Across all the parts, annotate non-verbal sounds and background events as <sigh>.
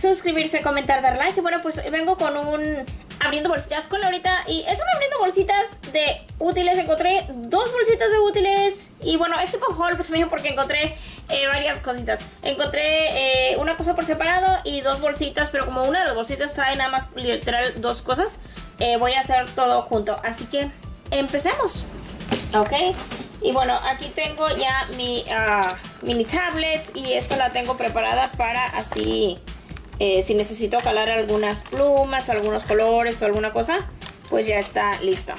suscribirse, comentar, dar like. Y bueno, pues vengo con un abriendo bolsitas con Laurita. Y es un abriendo bolsitas de útiles. Encontré dos bolsitas de útiles. Y bueno, este fue haul pues, porque encontré eh, varias cositas. Encontré eh, una cosa por separado y dos bolsitas. Pero como una de las bolsitas trae nada más literal dos cosas, eh, voy a hacer todo junto. Así que empecemos. Ok. Y bueno, aquí tengo ya mi ah, mini tablet y esta la tengo preparada para así, eh, si necesito calar algunas plumas, algunos colores o alguna cosa, pues ya está lista.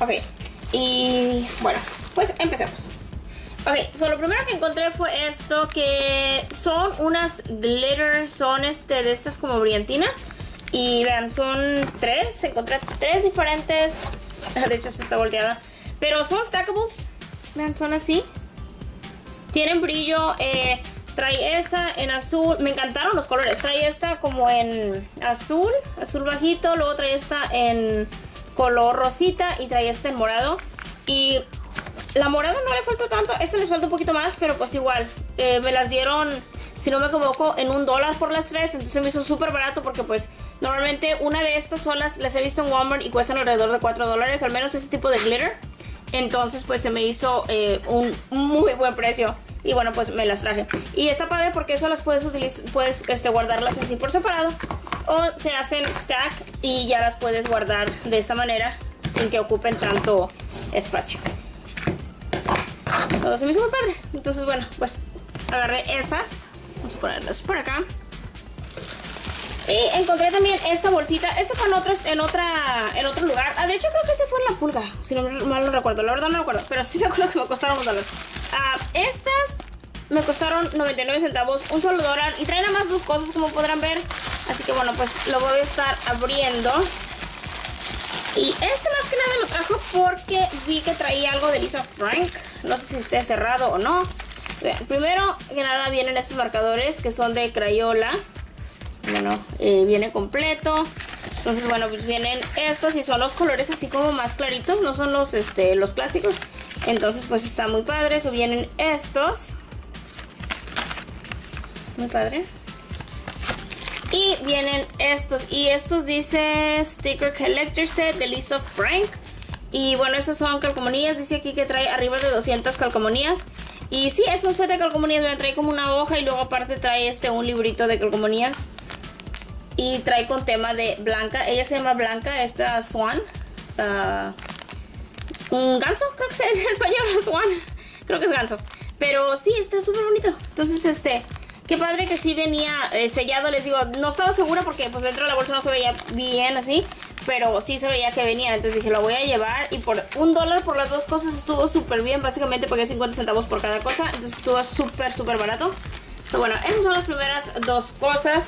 Ok, y bueno, pues empecemos. Ok, so lo primero que encontré fue esto, que son unas glitter, son este, de estas como brillantina. Y vean, son tres, encontré tres diferentes, <laughs> de hecho se está volteada pero son stackables. Vean, son así. Tienen brillo. Eh, trae esa en azul. Me encantaron los colores. Trae esta como en azul, azul bajito. Luego trae esta en color rosita y trae esta en morado. Y la morada no le falta tanto. Esta les falta un poquito más, pero pues igual. Eh, me las dieron, si no me equivoco, en un dólar por las tres. Entonces me hizo súper barato porque pues normalmente una de estas solas las he visto en Walmart y cuestan alrededor de 4 dólares. Al menos ese tipo de glitter. Entonces pues se me hizo eh, un muy buen precio. Y bueno, pues me las traje. Y está padre porque eso las puedes utilizar, puedes este, guardarlas así por separado. O se hacen stack y ya las puedes guardar de esta manera sin que ocupen tanto espacio. Todo se me hizo muy padre. Entonces bueno, pues agarré esas. Vamos a ponerlas por acá. Y encontré también esta bolsita. Esta fue en, otras, en, otra, en otro lugar. Ah, de hecho, creo que se fue en la pulga. Si no mal lo recuerdo. La verdad no me acuerdo. Pero sí me acuerdo que me costaron un dólar. Ah, estas me costaron 99 centavos. Un solo dólar. Y traen nada más dos cosas, como podrán ver. Así que bueno, pues lo voy a estar abriendo. Y este más que nada lo trajo porque vi que traía algo de Lisa Frank. No sé si esté cerrado o no. primero que nada vienen estos marcadores que son de Crayola bueno, eh, viene completo. Entonces, bueno, pues vienen estos y son los colores así como más claritos, no son los, este, los clásicos. Entonces, pues está muy padre. O vienen estos. Muy padre. Y vienen estos. Y estos dice Sticker Collector Set de Lisa Frank. Y bueno, estas son calcomanías. Dice aquí que trae arriba de 200 calcomanías. Y sí, es un set de calcomanías. Me trae como una hoja y luego aparte trae este un librito de calcomanías y trae con tema de Blanca. Ella se llama Blanca, esta Swan. Uh, un ganso, creo que es <laughs> en español, Swan. Creo que es ganso. Pero sí, está súper bonito. Entonces, este, qué padre que sí venía eh, sellado. Les digo, no estaba segura porque pues dentro de la bolsa no se veía bien así. Pero sí se veía que venía. Entonces dije, lo voy a llevar. Y por un dólar por las dos cosas estuvo súper bien. Básicamente pagué 50 centavos por cada cosa. Entonces estuvo súper, súper barato. Pero bueno, esas son las primeras dos cosas.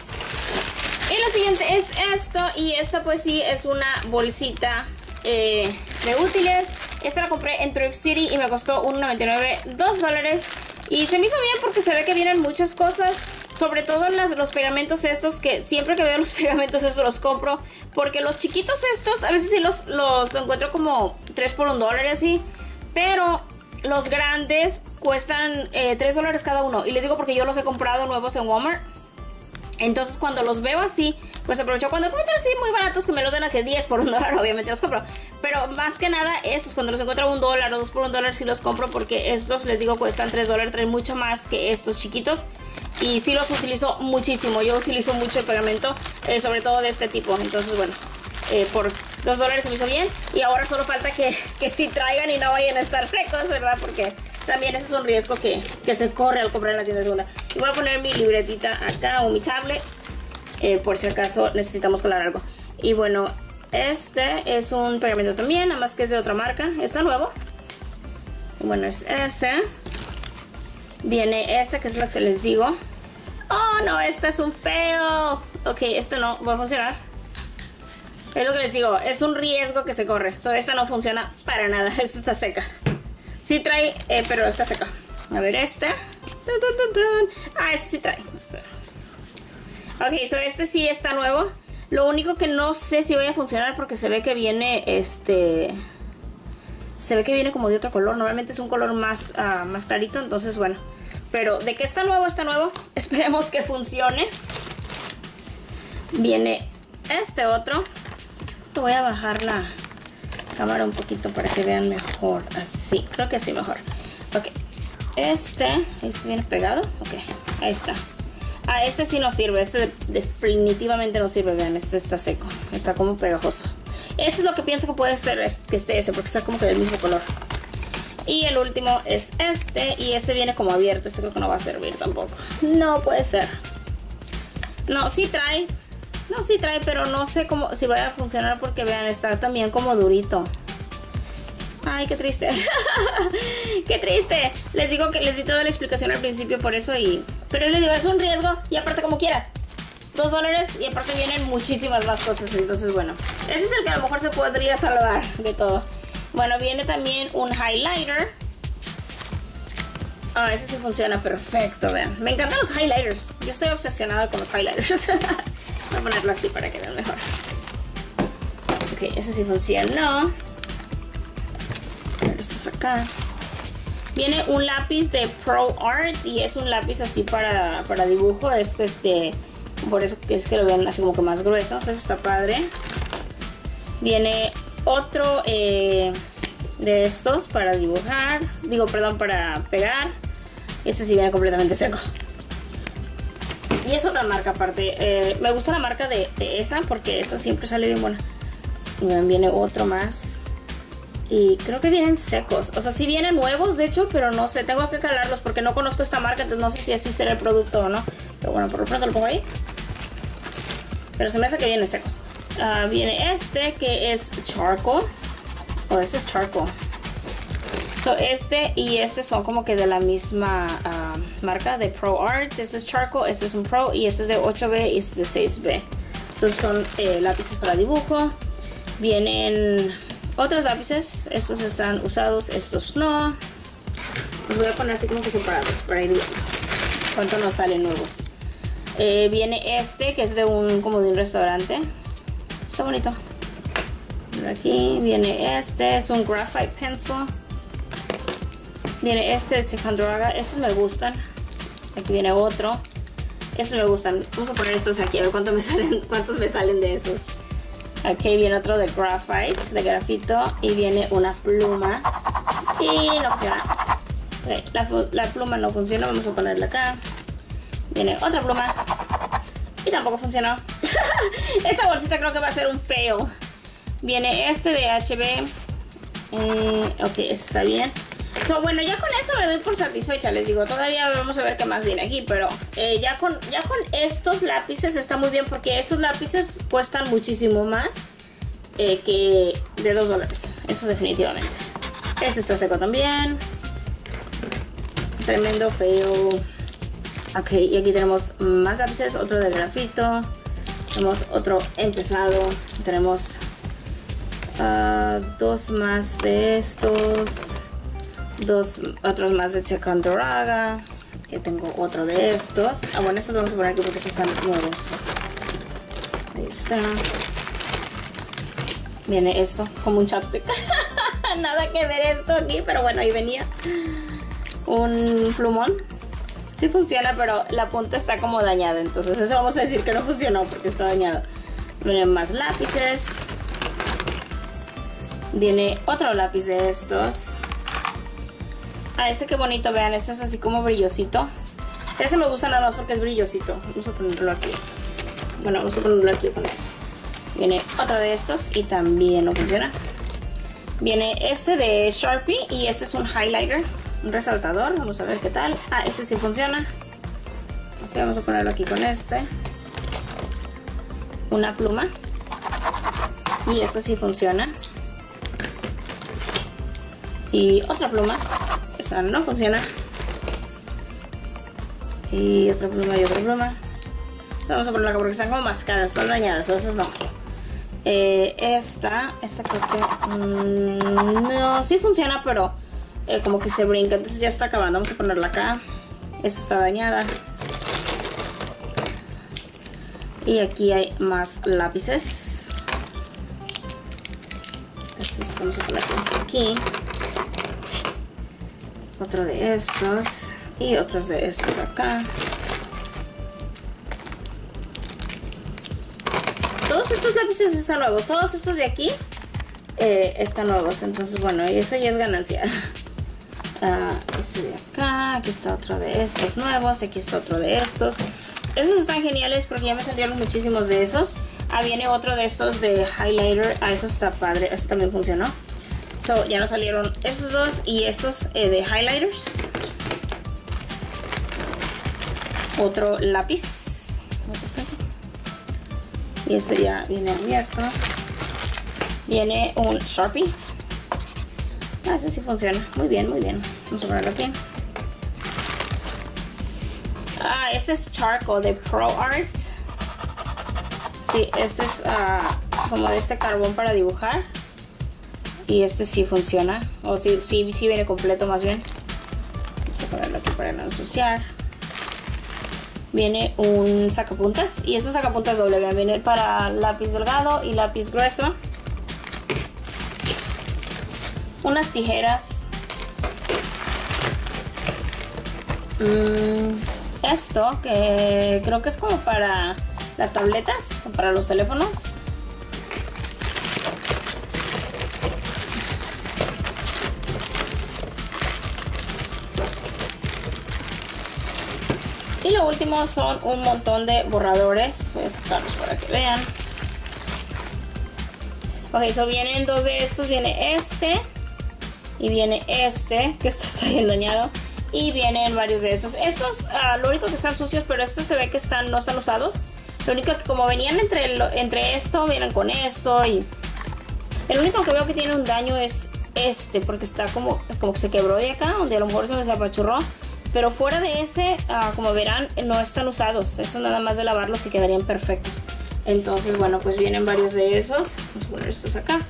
Y lo siguiente es esto. Y esta pues sí es una bolsita eh, de útiles. Esta la compré en Thrift City y me costó 1.99, 2 dólares. Y se me hizo bien porque se ve que vienen muchas cosas. Sobre todo los pegamentos estos, que siempre que veo los <laughs> pegamentos estos los compro. Porque los chiquitos estos, a veces sí los, los encuentro como 3 por 1 dólar y así. Pero los grandes cuestan 3 eh, dólares cada uno. Y les digo porque yo los he comprado nuevos en Walmart. Entonces cuando los veo así, pues aprovecho cuando encuentro así muy baratos que me los den a que 10 por un <laughs> dólar, obviamente los compro. Pero más que nada, estos cuando los encuentro a un dólar o dos por un dólar sí los compro porque estos les digo cuestan 3 dólares, traen mucho más que estos chiquitos. Y sí los utilizo muchísimo, yo utilizo mucho el pegamento, eh, sobre todo de este tipo. Entonces bueno, eh, por 2 dólares se me hizo bien. Y ahora solo falta que, <laughs> que sí traigan y no vayan a estar secos, ¿verdad? Porque también ese es un riesgo que, se corre al comprar en la tienda de segunda. Y voy a poner mi libretita acá o mi tablet. Eh, por si acaso necesitamos colar algo. Y bueno, este es un pegamento también, nada más que es de otra marca. Está nuevo. bueno, es este. Viene este, que es lo que les digo. Oh, no, este es un feo. Ok, este no va a funcionar. Es lo que les digo, es un riesgo que se corre. So, esta no funciona para nada, <laughs> esta está seca. Sí trae, eh, pero está seca. A ver, este. Ah, este sí trae. Ok, so este sí está nuevo. Lo único que no sé si vaya a funcionar porque se ve que viene este... Se ve que viene como de otro color. Normalmente es un color más, ah, más clarito. Entonces, bueno. Pero de que está nuevo, está nuevo. <laughs> Esperemos que funcione. Viene este otro. Te voy a bajar la cámara un poquito para que vean mejor. Así, creo que así mejor. Ok, este, este viene pegado. Ok, ahí está. Ah, este sí no sirve, este definitivamente no sirve, vean, este está seco, está como pegajoso. Ese es lo que pienso que puede ser que esté ese, porque está como que del mismo color. Y el último es este, y ese viene como abierto, este creo que no va a servir tampoco. No puede ser. No, sí trae, no, sí trae, pero no sé cómo, si vaya a funcionar porque vean, está también como durito. Ay, qué triste. <laughs> qué triste. Les digo que les di toda la explicación al principio por eso y... Pero les digo, es un riesgo y aparte como quiera. Dos dólares y aparte vienen muchísimas más cosas. Entonces, bueno. Ese es el que a lo mejor se podría salvar de todo. Bueno, viene también un highlighter. Ah, ese sí funciona perfecto, vean. Me encantan los highlighters. Yo estoy obsesionada con los highlighters. <laughs> Voy a ponerlo así para que vean mejor. Ok, ese sí funcionó esto es acá. Viene un lápiz de Pro Art y es un lápiz así para, para dibujo. Este, este, por eso es que lo ven así como que más grueso. Entonces está padre. Viene otro eh, de estos para dibujar. Digo, perdón, para pegar. Este sí viene completamente seco. Y es otra marca aparte. Eh, me gusta la marca de, esa porque esa siempre sale bien buena. Viene otro más. Y creo que vienen secos. O sea, sí vienen nuevos, de hecho, pero no sé. Tengo que calarlos porque no conozco esta marca, entonces no sé si así será el producto o no. Pero bueno, por lo pronto lo pongo ahí. Pero se me hace que vienen secos. Uh, viene este que es charcoal. O oh, este es charcoal. So, este y este son como que de la misma uh, marca de Pro Art. Este es charcoal, este es un Pro y este es de 8B y este es de 6B. Entonces son eh, lápices para dibujo. Vienen otros lápices, estos están usados, estos no. Los voy a poner así como que separados para ir viendo cuánto nos salen nuevos. Eh, viene este que es de un como de un restaurante. Está bonito. Aquí viene este, es un graphite pencil. Viene este de Ticonderoga, estos me gustan. Aquí viene otro. Estos me gustan. Vamos a poner estos aquí a ver cuánto me salen, <laughs> cuántos me salen de esos. Aquí viene otro de graphite, de grafito. Y viene una pluma. Y no funciona. La, pluma no funciona, vamos a ponerla acá. Viene otra pluma. Y tampoco funcionó. <laughs> Esta bolsita creo que va a ser un fail. Viene este de HB. Mm, ok, este está bien bueno, ya con eso me doy por satisfecha, les digo. Todavía vamos a ver qué más viene aquí, pero eh, ya, con, ya con estos lápices está muy bien porque estos lápices cuestan muchísimo más eh, que de 2 dólares. Eso definitivamente. Este está seco también. Tremendo feo. Ok, y aquí tenemos más lápices, otro de grafito. Tenemos otro empezado. Tenemos ah, dos más de estos dos otros más de Checandoraga. Que tengo otro de estos. Ah, bueno, estos vamos a poner aquí porque estos son nuevos. Ahí está. Viene esto, como un chapstick. <laughs> Nada que ver esto aquí, pero bueno, ahí venía. Un plumón. Sí funciona, pero la punta está como dañada. Entonces eso vamos a decir que no funcionó porque está dañado. Vienen más lápices. Viene otro lápiz de estos. Ah, ese qué bonito, vean, este es así como brillosito. Ese me gusta nada más porque es brillosito. Vamos a ponerlo aquí. Bueno, vamos a ponerlo aquí con eso. Viene otro de estos y también no funciona. Viene este de Sharpie y este es un highlighter, un resaltador. Vamos a ver qué tal. Ah, este sí funciona. Ok, vamos a ponerlo aquí con este. Una pluma. Y este sí funciona. Y otra pluma no funciona. Y otra pluma y otra pluma. Vamos a ponerla porque están como mascadas, están dañadas, entonces no. Eh, esta, esta creo que mm, no, sí funciona, pero eh, como que se brinca, entonces ya está acabando. Vamos a ponerla acá. Esta está dañada. Y aquí hay más lápices. Estos vamos a poner aquí otro de estos Y otros de estos acá. Todos estos lápices están nuevos. Todos estos de aquí eh, están nuevos. Entonces, bueno, y eso ya es ganancia. <laughs> Ah, este de acá. Aquí está otro de estos nuevos. Aquí está otro de estos. Esos están geniales porque ya me salieron muchísimos de esos. Ah, viene otro de estos de highlighter. Ah, eso está padre. Eso también funcionó. So, ya nos salieron estos dos y estos eh, de highlighters. Otro lápiz. Y este ya viene abierto. Viene un Sharpie. Ah, ese sí funciona. Muy bien, muy bien. Vamos a ponerlo aquí. Ah, este es Charcoal de Pro Art. Sí, este es uh, como de este carbón para dibujar. Y este sí funciona. O sí, sí, sí viene completo más bien. Vamos a ponerlo aquí para no ensuciar. Viene un sacapuntas. Y es un sacapuntas doble. Viene para lápiz delgado y lápiz grueso. Unas tijeras. Mm, esto que creo que es como para las tabletas para los teléfonos. Último son un montón de borradores. Voy a sacarlos para que vean. Ok, eso vienen dos de estos. Viene este. Y viene este, que <laughs> está bien dañado. Y vienen varios de esos. Estos, uh, lo único que están sucios, pero estos se ve que están no están usados. Lo único que como venían entre, entre esto, vienen con esto y... El único que veo que tiene un daño es este, porque está como, como que se quebró de acá, donde a lo mejor se apachurró. Pero fuera de ese, uh, como verán, no están usados. Esto nada más de lavarlos y quedarían perfectos. Entonces, bueno, pues vienen varios de esos. Vamos a poner estos acá.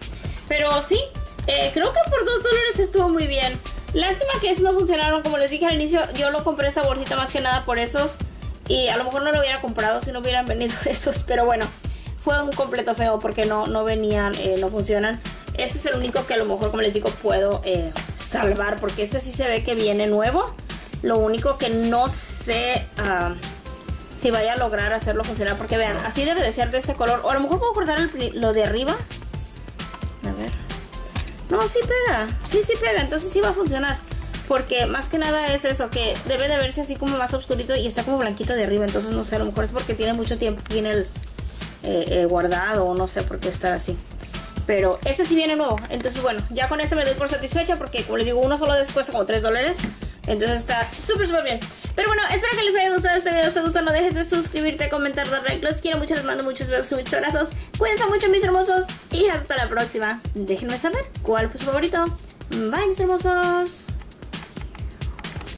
Pero sí, eh, creo que por 2 dólares estuvo muy bien. Lástima que esos no funcionaron. Como les dije al inicio, yo lo compré esta bolsita más que nada por esos. Y a lo mejor no lo hubiera comprado si no hubieran venido <laughs> esos. Pero bueno, fue un completo feo porque no, no venían, eh, no funcionan. Este es el único que a lo mejor, como les digo, puedo eh, salvar. Porque este sí se ve que viene nuevo. Lo único que no sé uh, si vaya a lograr hacerlo funcionar. Porque vean, así debe de ser de este color. O a lo mejor puedo cortar el, lo de arriba. A ver. No, sí pega. Sí, sí pega. Entonces sí va a funcionar. Porque más que nada es eso, que debe de verse así como más oscurito y está como blanquito de arriba. Entonces no sé, a lo mejor es porque tiene mucho tiempo tiene el eh, eh, guardado o no sé por qué está así. Pero este sí viene nuevo. Entonces bueno, ya con este me doy por satisfecha porque como les digo, uno solo de esos cuesta como 3 dólares. Entonces está súper, súper bien. Pero bueno, espero que les haya gustado este video. Si te gustó, no dejes de suscribirte, comentar, dar like. Los quiero mucho, les mando muchos besos, muchos abrazos. Cuídense mucho, mis hermosos. Y hasta la próxima. Déjenme saber cuál fue su favorito. Bye, mis hermosos.